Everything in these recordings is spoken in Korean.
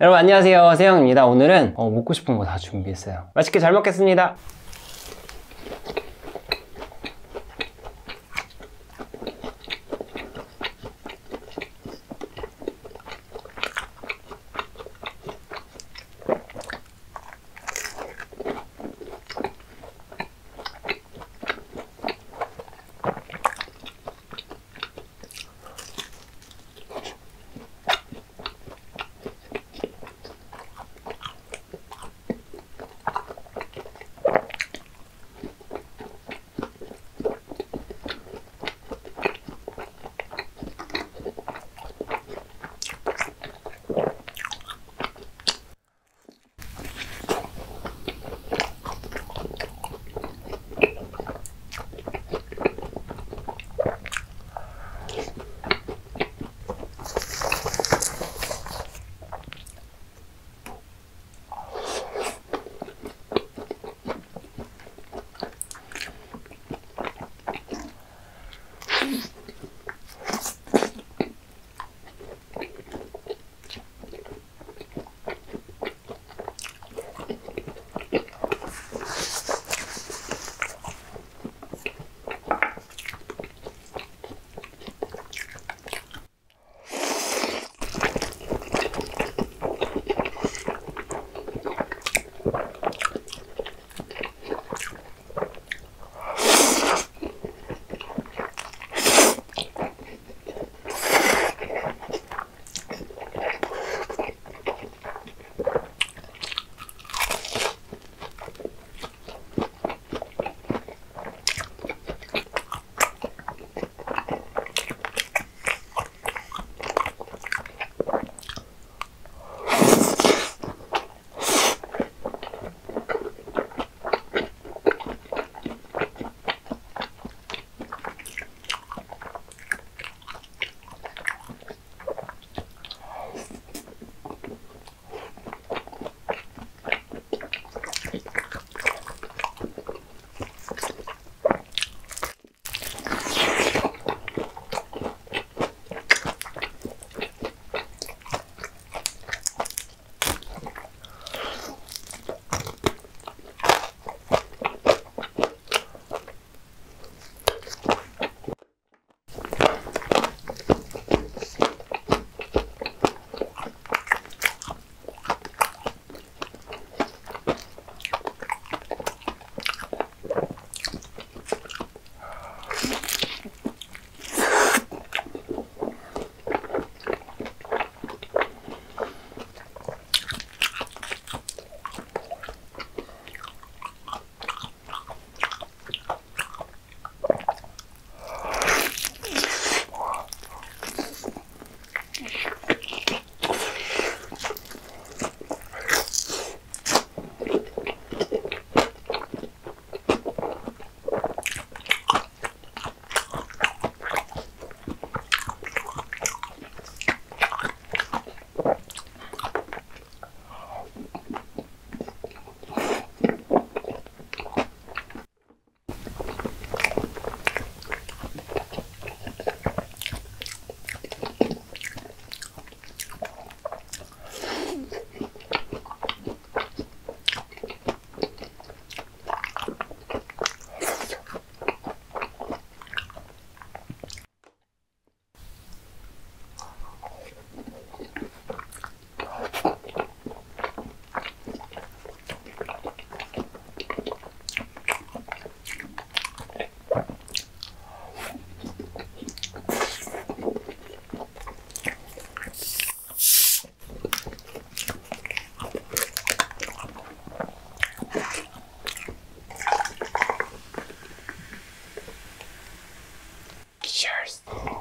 여러분 안녕하세요. 세영입니다. 오늘은 어, 먹고 싶은 거 다 준비했어요. 맛있게 잘 먹겠습니다 first.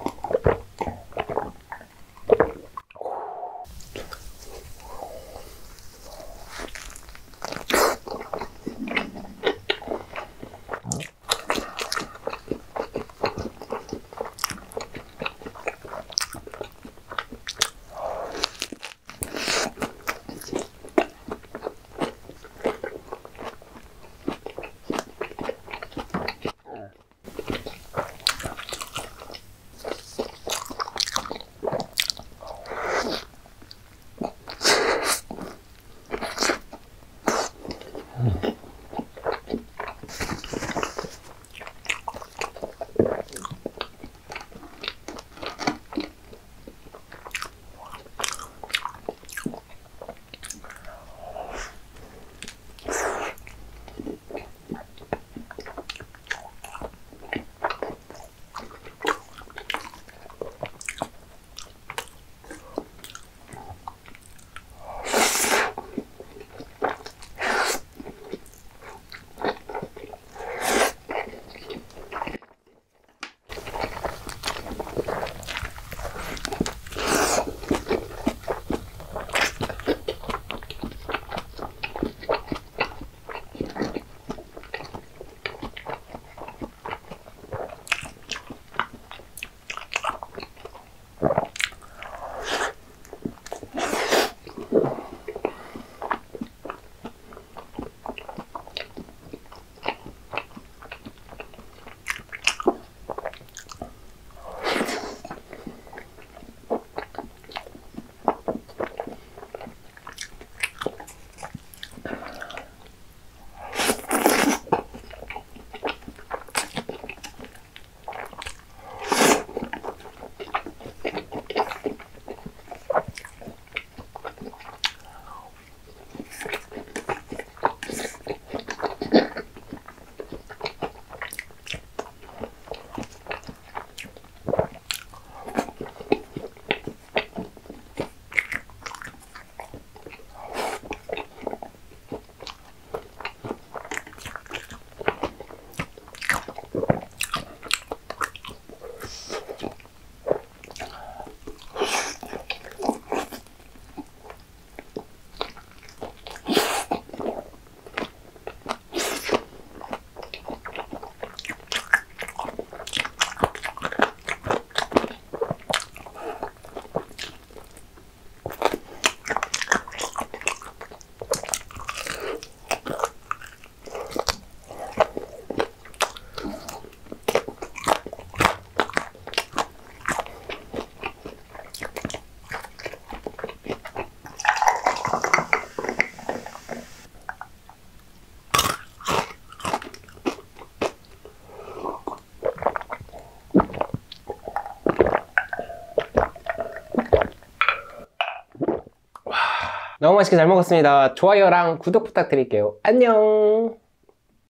너무 맛있게 잘 먹었습니다. 좋아요랑 구독 부탁드릴게요. 안녕!